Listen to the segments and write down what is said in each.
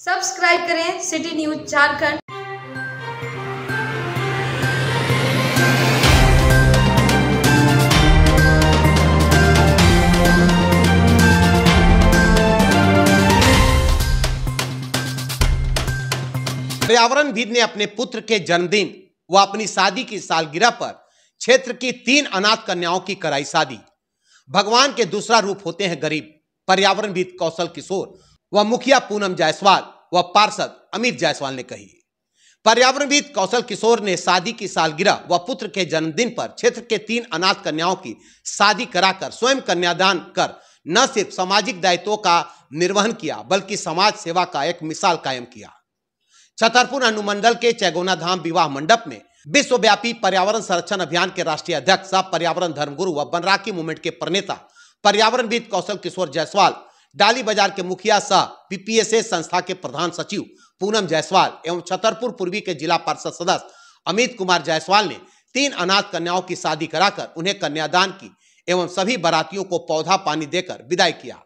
Subscribe करें city news Jharkhand. पर्यावरणविद ने अपने पुत्र के जन्मदिन व अपनी शादी की सालगिरह पर क्षेत्र की तीन अनाथ कन्याओं की कराई शादी। भगवान के दूसरा रूप होते हैं गरीब। पर्यावरणविद कौशल किशोर व मुखिया पूनम जायसवाल व पार्षद अमित जायसवाल ने कही। पर्यावरणविद कौशल किशोर ने शादी की सालगिरह व पुत्र के जन्मदिन पर क्षेत्र के तीन अनाथ कन्याओं की शादी कराकर स्वयं कन्यादान कर न सिर्फ़ सामाजिक दायित्वों का निर्वहन किया, बल्कि समाज सेवा का एक मिसाल कायम किया। छतरपुर अनुमंडल के चैगोना धाम विवाह मंडप में विश्वव्यापी पर्यावरण संरक्षण अभियान के राष्ट्रीय अध्यक्ष, पर्यावरण धर्मगुरु व बनराकी मूवमेंट के प्रणेता, पर्यावरणविद कौशल किशोर जायसवाल डाली बाज़ार के मुखिया सह पीपीएसए संस्था के प्रधान सचिव पूनम जायसवाल एवं छतरपुर पूर्वी के जिला परिषद सदस्य अमित कुमार जायसवाल ने तीन अनाथ कन्याओं की शादी कराकर उन्हें कन्यादान की एवं सभी बारातियों को पौधा पानी देकर विदाई किया।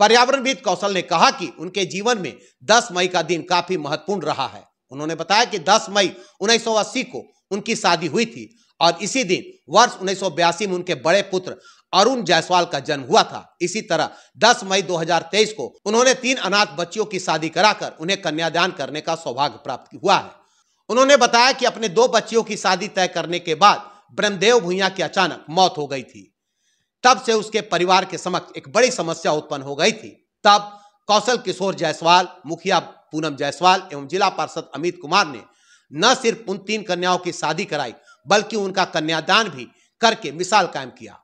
पर्यावरणविद कौशल ने कहा कि उनके जीवन में 10 मई का दिन काफ़ी महत्वपूर्ण रहा है। उन्होंने बताया कि 10 मई 1980 को उनकी शादी हुई थी और इसी दिन वर्ष 1982 में उनके बड़े पुत्र अरुण जायसवाल का जन्म हुआ था। इसी तरह 10 मई 2023 को उन्होंने तीन अनाथ बच्चियों की शादी कराकर उन्हें कन्यादान करने का सौभाग्य प्राप्त हुआ है। उन्होंने बताया कि अपने दो बच्चियों की शादी तय करने के बाद ब्रह्मदेव भूया की अचानक मौत हो गई थी। तब से उसके परिवार के समक्ष एक बड़ी समस्या उत्पन्न हो गई थी। तब कौशल किशोर जायसवाल, मुखिया पूनम जायसवाल एवं जिला पार्षद अमित कुमार ने न सिर्फ़ उन तीन कन्याओं की शादी कराई, बल्कि उनका कन्यादान भी करके मिसाल कायम किया।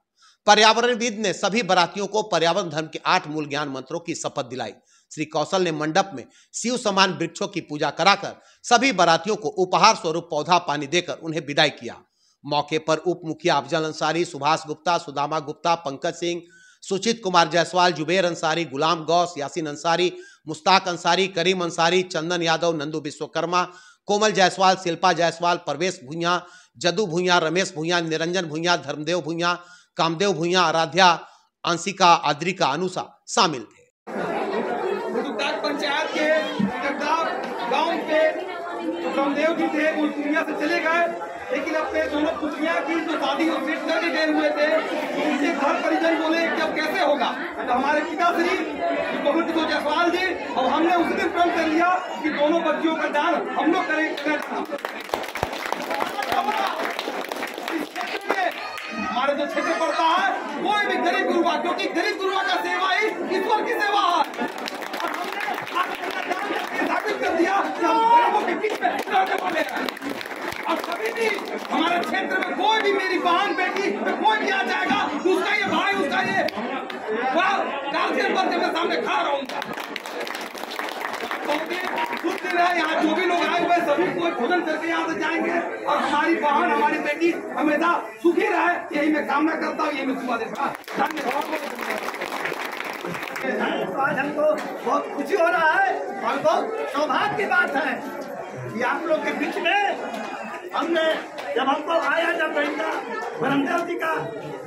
पर्यावरणविद ने सभी बरातियों को पर्यावरण धर्म के आठ मूल ज्ञान मंत्रों की शपथ दिलाई। श्री कौशल ने मंडप में शिव समान वृक्षों की पूजा कराकर सभी बरातियों को उपहार स्वरूप पौधा पानी देकर उन्हें विदाई किया। मौके पर उप मुखिया अफजल अंसारी, सुभाष गुप्ता, सुदामा गुप्ता, पंकज सिंह, सुचित कुमार जायसवाल, जुबेर अंसारी, गुलाम गौस, यासीन अंसारी मुस्ताक अंसारी, करीम अंसारी, चंदन यादव, नंदू विश्वकर्मा, कोमल जायसवाल, शिल्पा जायसवाल, परवेश भूया जदू भूया रमेश भूया निरंजन भूया धर्मदेव भूया कामदेव भूया आराध्या अंशिका आद्रिका, अनुषा शामिल थे। दुर्गाट पंचायत के गाँव के जो जी थे, वो दुनिया से चले गए, लेकिन अपने दोनों की जो शादी करके गए हुए थे, उनसे घर परिजन बोले कि अब कैसे होगा? तो हमारे पिताश्री बहुत जायसवाल जी और हमने उसी दिन प्रण कर लिया कि दोनों बच्चियों का दान हम लोग करेंगे हमारे जो क्षेत्र पड़ता है कोई गुरुआ क्योंकि गरीब गुरुआ का सेवा ही ईश्वर की सेवा है। साबित कर दिया हमारे क्षेत्र में कोई भी मेरी बहन, बेटी कोई भी आ जाएगा, उसका ये भाई, उसका ये गार्जियन बन के मैं सामने खड़ा रहूँगा। दिन है, यहाँ जो भी लोग आए हुए सभी को भोजन करके यहाँ से जाएँगे। और हमारी बहन, हमारी बेटी हमेशा सुखी रहे। यही मैं कामना करता हूँ यही मैं सुबह तो आज हमको बहुत खुशी हो रहा है और बहुत सौभाग्य की बात है कि आप लोग के बीच में हमने, जब हमको आया जब इनका ब्रह्मदेव जी का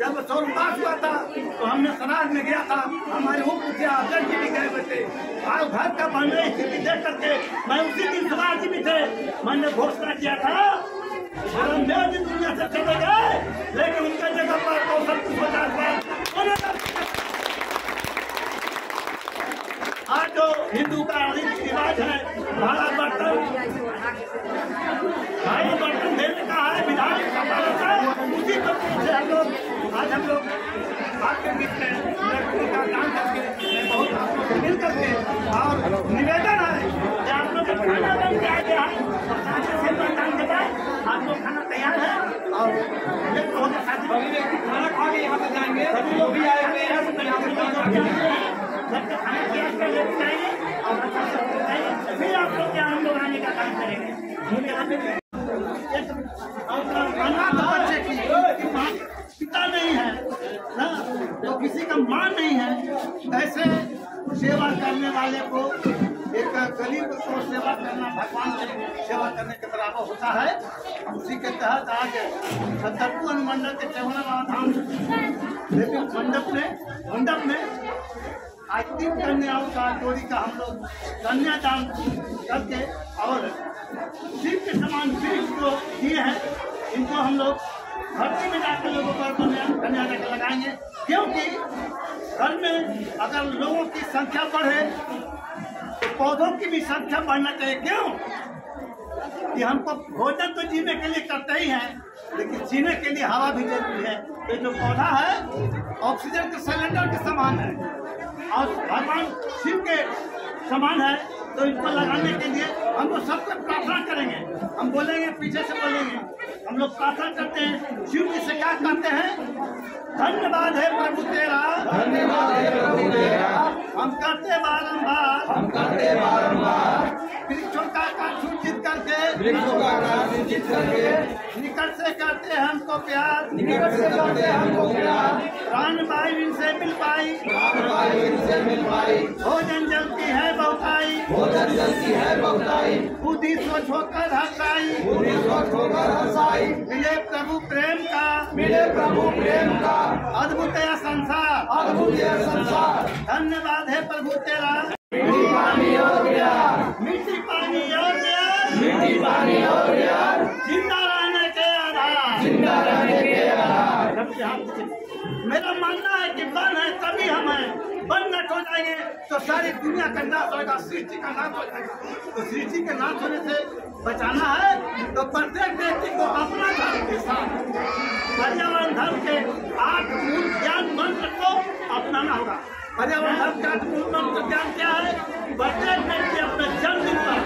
जब स्वर्गवास हुआ था तो हमने सराज में गया था, हमारे उप मुखिया अफजल जी भी गए हुए थे। और घर का बनने स्थिति देख करके मैं उसी दिन सराज जी भी थे, मैंने घोषणा किया था लेकिन जगह हिंदू का रीति रिवाज है है उसी हम लोग, आज हम लोग आपके बीच में का काम करके, बहुत मिल करके और निवेदन है कि आप लोग का खाना बन के आ गया है और साझे से मतदान के बाद आप लोग खाना तैयार है और ये खाना खा के यहाँ से जाएँगे। लोग भी आए हुए हैं सब यहाँ से जाएँगे सबका खाना तैयार कर लेते जाएँगे और अच्छा से हो जाएँगे फिर आप लोग यहाँ हम लोग आने का काम करेंगे मुझे यहाँ पे एक अनाथ बच्चे की की माँ पिता नहीं है ना तो किसी का माँ नहीं है ऐसे सेवा करने वाले को एक गरीब को सेवा करना, भगवान से सेवा करने के बराबर होता है। उसी के तहत आज छतरपुर अनुमंडल के धाम मंडप में मंडप में आज तीन कन्याओं का जोड़ी का हम लोग कन्यादान करके और शिव के समान शिव जो दिए हैं, इनको हम लोग धरती में जाकर लोगों पर कन्या कन्या जाकर लगाएँगे। क्योंकि घर में अगर लोगों की संख्या बढ़े पौधों की भी संख्या बढ़ना चाहिए। क्यों? कि हमको भोजन तो जीने के लिए करते ही हैं, लेकिन जीने के लिए हवा भी ज़रूरी है। ये जो पौधा है, ऑक्सीजन के सिलेंडर के समान है, और भगवान शिव के समान है तो इनको लगाने के लिए हम लोग सबसे प्रार्थना करेंगे। हम बोलेंगे, पीछे से बोलेंगे। हम लोग प्रार्थना करते हैं, शिव जी से क्या कहते हैं? धन्यवाद है प्रभु तेरा धन्यवाद है प्रभु तेरा हम करते बारंबार। हम करते बारंबार। वृक्षों का आकार सूचित करके वृक्षों का आकार सूचित करके। निकट से करते हमको प्यार। निकट से करते हमको प्यार। प्राण भाई इनसे मिल पाई। प्राण भाई इनसे मिल पाई। भोजन जलती है बहुताई। बुद्धि स्वच्छ होकर हंसाई। बुद्धि स्वच्छ होकर हसाई। मिले प्रभु प्रेम का। मिले प्रभु प्रेम का। अद्भुत है संसार। अद्भुत है संसार। धन्यवाद है प्रभु तेरा। मेरा मानना है कि बन है, तभी हम हैं। बन नट हो जाएँगे तो सारी दुनिया का नाश होगा सृष्टि का नाश हो जाएगा। तो सृष्टि के नाश होने से बचाना है तो प्रत्येक व्यक्ति को अपना धर्म के साथ, पर्यावरण धर्म के आठ मूल ज्ञान मंत्र को अपनाना होगा। पर्यावरण धर्म का आठ मूल मंत्र ज्ञान क्या है? प्रत्येक व्यक्ति अपने जन्मदिन पर,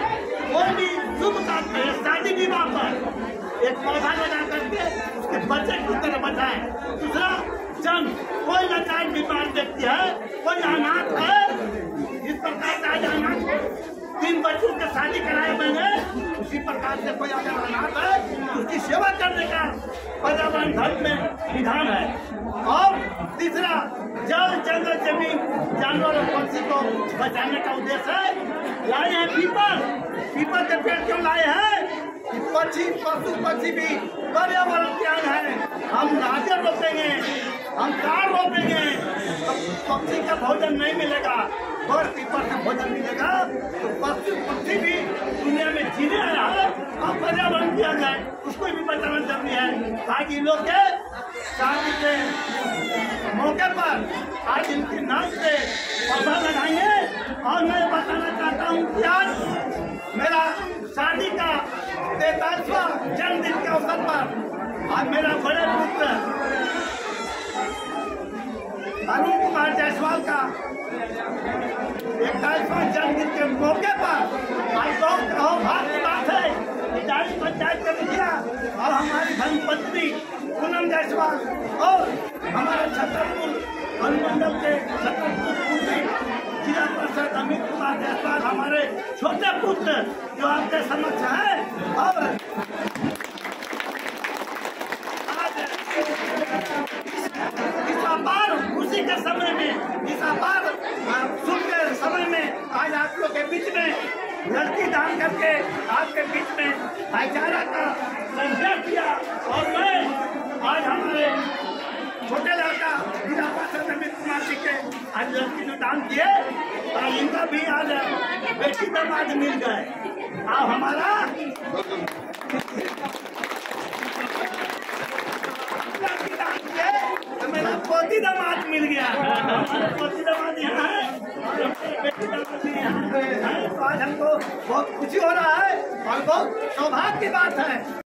कोई भी शुभ काम पे शादी विवाह पर एक पौधा लगा करके उसके बच्चे की तरह बचाए दूसरा जन्म कोई लाचार बीमार व्यक्ति है, कोई अनाथ है। जिस प्रकार से आज अनाथ तीन बच्चों के शादी कराए मैंने, उसी प्रकार से कोई अगर अनाथ है, उसकी सेवा करने का पर्यावरण धर्म में विधान है। और तीसरा, जल, जंगल, ज़मीन, जानवर और पक्षी को बचाने का उद्देश्य है। लाए हैं पीपल पीपल के पेड़ क्यों लाए हैं? पक्षी, पशु, पक्षी भी पर्यावरण ज्ञान है। हम रोपेंगे हम कार रोपेंगे। पक्षी का भोजन नहीं मिलेगा। और पीपल का भोजन मिलेगा तो पशु पक्षी भी दुनिया में जीने आया है। और पर्यावरण दिया जाए, उसको भी बचाना ज़रूरी है। ताकि लोग के शादी के मौके पर आज इनके नाम से पौधा लगाएँगे। और मैं बताना चाहता हूँ कि आज मेरा शादी का तैतालीसवा जन्मदिन के अवसर पर आज मेरा बड़े पुत्र अरुण कुमार जायसवाल का। इकतालीसवा जन्मदिन के मौके पर कहो भाग की बात है। कि पंचायत के मुखिया और हमारी धर्म पत्नी पूनम जायसवाल और हमारे छतरपुर अनुमंडल के छतरपुर जिला परिषद अमित कुमार जायसवाल, हमारे छोटे पुत्र जो आपके समक्ष है और के समय में, इस अपार सुख के समय में आज आप लोग के बीच में लड़की दान करके आपके बीच में भाईचारा का संदेश दिया और मैं आज हमारे छोटे लड़का पार्षद अमित कुमार जी के आज लड़की जो दान किए, और इनका भी आज बेटी दामाद मिल गए। और हमारा लड़की दान किए तो मेरा पोती दामाद मिल गया हमारा पोती दामाद यहाँ है और हमारे बेटी दामाद भी यहाँ है तो आज हमको बहुत खुशी हो रहा है और बहुत सौभाग्य की बात है।